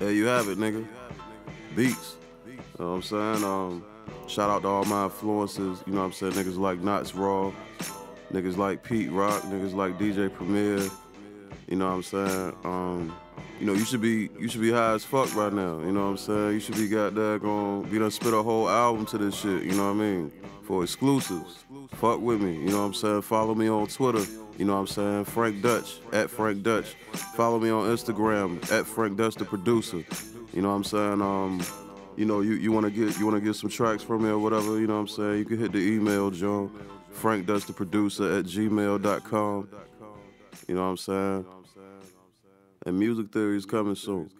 There you have it, nigga. Beats. You know what I'm saying? Um, shout out to all my influences. You know what I'm saying? Niggas like Nottz Raw. Niggas like Pete Rock. Niggas like DJ Premier. You know what I'm saying? Um, you know, you should be you should be high as fuck right now. You know what I'm saying? You should be got that going You done spit a whole album to this shit, you know what I mean? For exclusives. Fuck with me, you know what I'm saying? Follow me on Twitter, you know what I'm saying? Frank Dutch, at Frank Dutch. Follow me on Instagram, at Frank Dutch the producer. You know what I'm saying? Um, you know, you, you wanna get you wanna get some tracks from me or whatever, you know what I'm saying? You can hit the email, John. Frank Dutch the producer at gmail.com. You know what I'm saying? And music theory is coming soon.